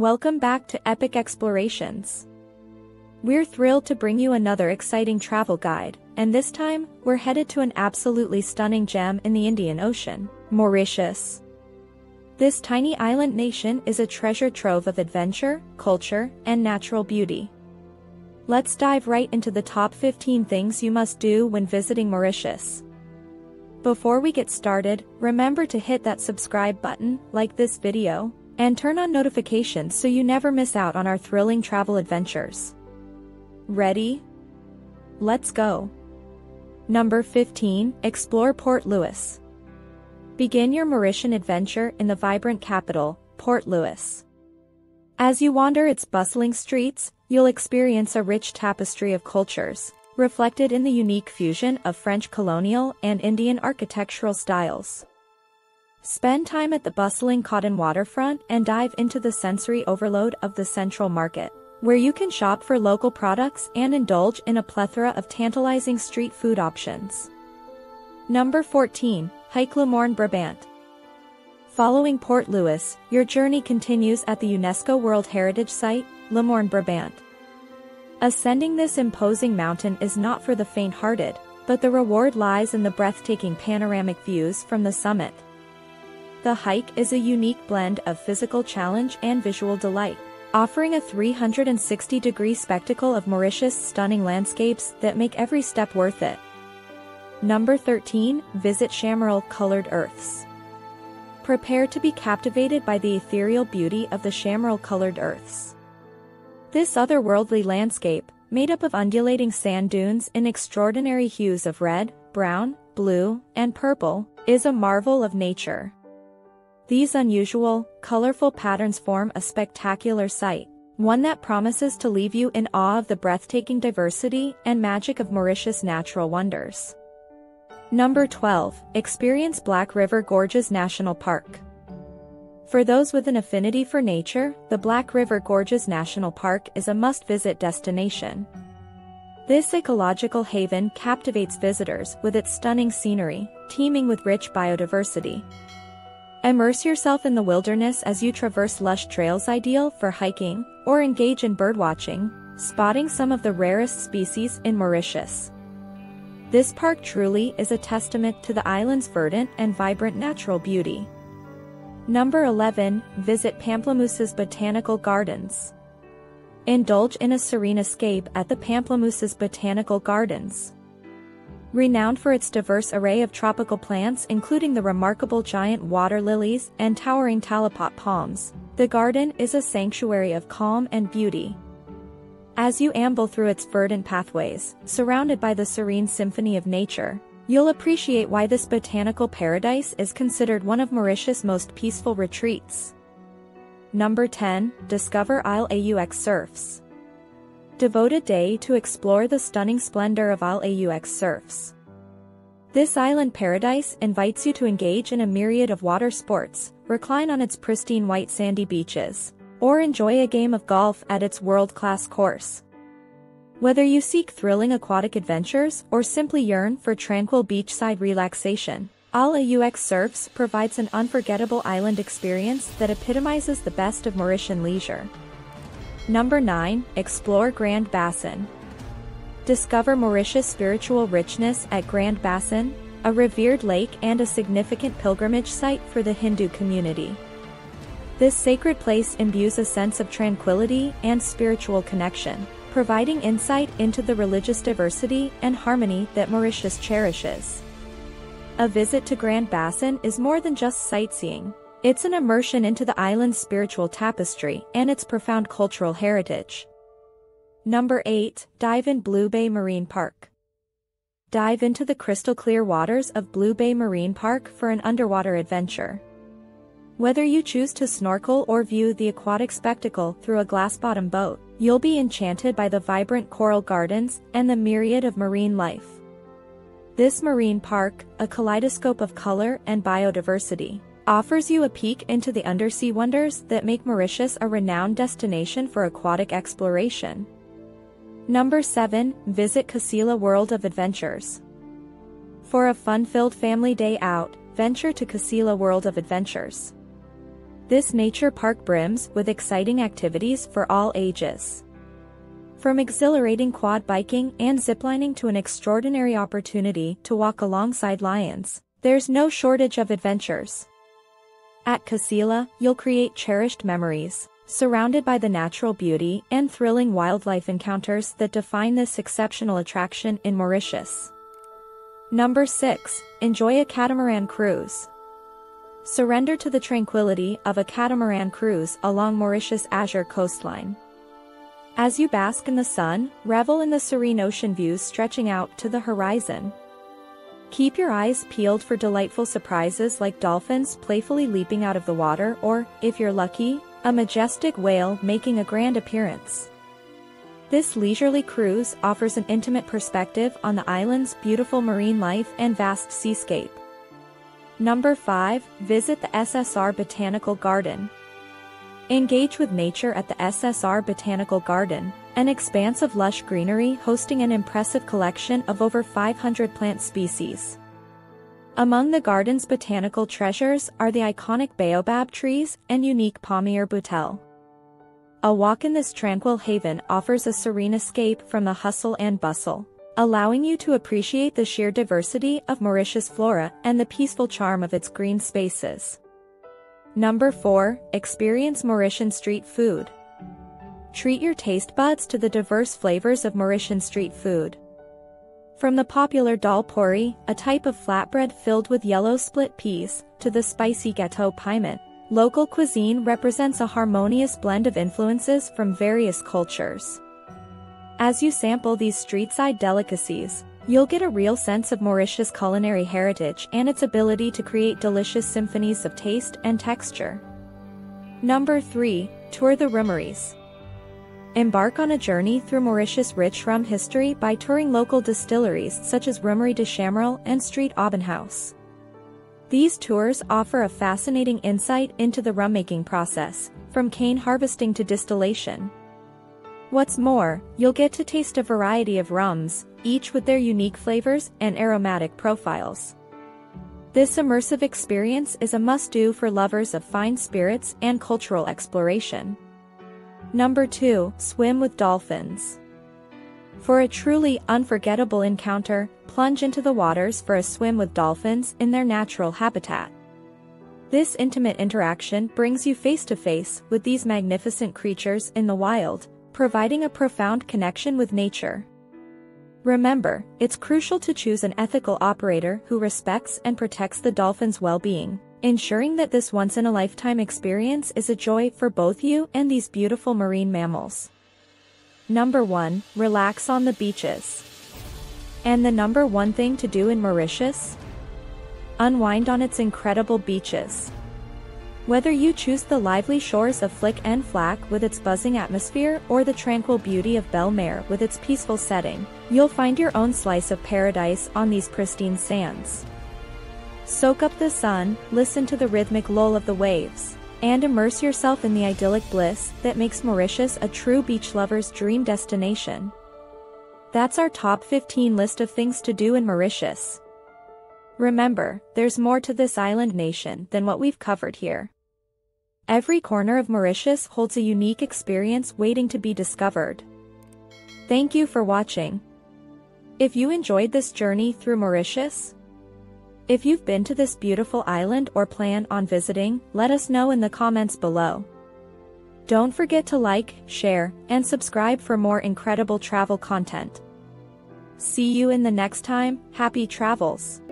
Welcome back to Epic Explorations. We're thrilled to bring you another exciting travel guide, and this time, we're headed to an absolutely stunning gem in the Indian Ocean, Mauritius. This tiny island nation is a treasure trove of adventure, culture, and natural beauty. Let's dive right into the top 15 things you must do when visiting Mauritius. Before we get started, remember to hit that subscribe button, like this video, and turn on notifications so you never miss out on our thrilling travel adventures. Ready? Let's go. Number 15, Explore Port Louis. Begin your Mauritian adventure in the vibrant capital, Port Louis. As you wander its bustling streets, you'll experience a rich tapestry of cultures, reflected in the unique fusion of French colonial and Indian architectural styles. Spend time at the bustling Caudan waterfront and dive into the sensory overload of the Central Market, where you can shop for local products and indulge in a plethora of tantalizing street food options. Number 14, Hike Le Brabant. Following Port Louis, your journey continues at the UNESCO World Heritage Site, Le Morne Brabant. Ascending this imposing mountain is not for the faint-hearted, but the reward lies in the breathtaking panoramic views from the summit. The hike is a unique blend of physical challenge and visual delight, offering a 360-degree spectacle of Mauritius' stunning landscapes that make every step worth it. Number 13, visit Chamarel Colored Earths. Prepare to be captivated by the ethereal beauty of the Chamarel Colored Earths. This otherworldly landscape, made up of undulating sand dunes in extraordinary hues of red, brown, blue, and purple, is a marvel of nature. These unusual, colorful patterns form a spectacular sight, one that promises to leave you in awe of the breathtaking diversity and magic of Mauritius' natural wonders. Number 12. Experience Black River Gorges National Park. For those with an affinity for nature, the Black River Gorges National Park is a must-visit destination. This ecological haven captivates visitors with its stunning scenery, teeming with rich biodiversity. Immerse yourself in the wilderness as you traverse lush trails ideal for hiking, or engage in birdwatching, spotting some of the rarest species in Mauritius. This park truly is a testament to the island's verdant and vibrant natural beauty. Number 11, visit Pamplemousses Botanical Gardens. Indulge in a serene escape at the Pamplemousses Botanical Gardens. Renowned for its diverse array of tropical plants including the remarkable giant water lilies and towering talipot palms, the garden is a sanctuary of calm and beauty. As you amble through its verdant pathways, surrounded by the serene symphony of nature, you'll appreciate why this botanical paradise is considered one of Mauritius' most peaceful retreats. Number 10, Discover Isle Aux Cerfs. Devote a day to explore the stunning splendor of Isle Aux Cerfs. This island paradise invites you to engage in a myriad of water sports, recline on its pristine white sandy beaches, or enjoy a game of golf at its world-class course. Whether you seek thrilling aquatic adventures or simply yearn for tranquil beachside relaxation, Isle Aux Cerfs provides an unforgettable island experience that epitomizes the best of Mauritian leisure. Number 9. Explore Grand Bassin. Discover Mauritius' spiritual richness at Grand Bassin, a revered lake and a significant pilgrimage site for the Hindu community. This sacred place imbues a sense of tranquility and spiritual connection, providing insight into the religious diversity and harmony that Mauritius cherishes. A visit to Grand Bassin is more than just sightseeing, it's an immersion into the island's spiritual tapestry and its profound cultural heritage. Number 8. Dive in Blue Bay Marine Park. Dive into the crystal clear waters of Blue Bay Marine Park for an underwater adventure. Whether you choose to snorkel or view the aquatic spectacle through a glass-bottom boat, you'll be enchanted by the vibrant coral gardens and the myriad of marine life. This marine park, a kaleidoscope of color and biodiversity, offers you a peek into the undersea wonders that make Mauritius a renowned destination for aquatic exploration. Number 7. Visit Casela World of Adventures. For a fun-filled family day out, venture to Casela World of Adventures. This nature park brims with exciting activities for all ages. From exhilarating quad biking and ziplining to an extraordinary opportunity to walk alongside lions, there's no shortage of adventures. At Casela, you'll create cherished memories, surrounded by the natural beauty and thrilling wildlife encounters that define this exceptional attraction in Mauritius. Number 6. Enjoy a catamaran cruise. Surrender to the tranquility of a catamaran cruise along Mauritius' azure coastline. As you bask in the sun, revel in the serene ocean views stretching out to the horizon. Keep your eyes peeled for delightful surprises like dolphins playfully leaping out of the water or, if you're lucky, a majestic whale making a grand appearance. This leisurely cruise offers an intimate perspective on the island's beautiful marine life and vast seascape. Number 5. Visit the SSR Botanical Garden. Engage with nature at the SSR Botanical Garden, an expanse of lush greenery hosting an impressive collection of over 500 plant species. Among the garden's botanical treasures are the iconic baobab trees and unique Pommier bouteille. A walk in this tranquil haven offers a serene escape from the hustle and bustle, allowing you to appreciate the sheer diversity of Mauritius flora and the peaceful charm of its green spaces. Number 4. Experience Mauritian street food. Treat your taste buds to the diverse flavors of Mauritian street food. From the popular dal puri, a type of flatbread filled with yellow split peas, to the spicy gâteau piment, Local cuisine represents a harmonious blend of influences from various cultures. As you sample these street-side delicacies, you'll get a real sense of Mauritius' culinary heritage and its ability to create delicious symphonies of taste and texture. Number 3. Tour the Rummeries. Embark on a journey through Mauritius' rich rum history by touring local distilleries such as Rhumerie de Chamarel and Street Aubin House. These tours offer a fascinating insight into the rum-making process, from cane harvesting to distillation. What's more, you'll get to taste a variety of rums, each with their unique flavors and aromatic profiles. This immersive experience is a must-do for lovers of fine spirits and cultural exploration. Number 2. Swim with Dolphins For a truly unforgettable encounter, plunge into the waters for a swim with dolphins in their natural habitat. This intimate interaction brings you face to face with these magnificent creatures in the wild, providing a profound connection with nature. Remember, it's crucial to choose an ethical operator who respects and protects the dolphin's well-being, ensuring that this once-in-a-lifetime experience is a joy for both you and these beautiful marine mammals. Number 1. Relax on the beaches. And the number one thing to do in Mauritius? Unwind on its incredible beaches. Whether you choose the lively shores of Flic en Flac with its buzzing atmosphere or the tranquil beauty of Belle Mare with its peaceful setting, you'll find your own slice of paradise on these pristine sands. Soak up the sun, listen to the rhythmic lull of the waves, and immerse yourself in the idyllic bliss that makes Mauritius a true beach lover's dream destination. That's our top 15 list of things to do in Mauritius. Remember, there's more to this island nation than what we've covered here. Every corner of Mauritius holds a unique experience waiting to be discovered. Thank you for watching. If you enjoyed this journey through Mauritius, if you've been to this beautiful island or plan on visiting, let us know in the comments below. Don't forget to like, share, and subscribe for more incredible travel content. See you in the next time, happy travels!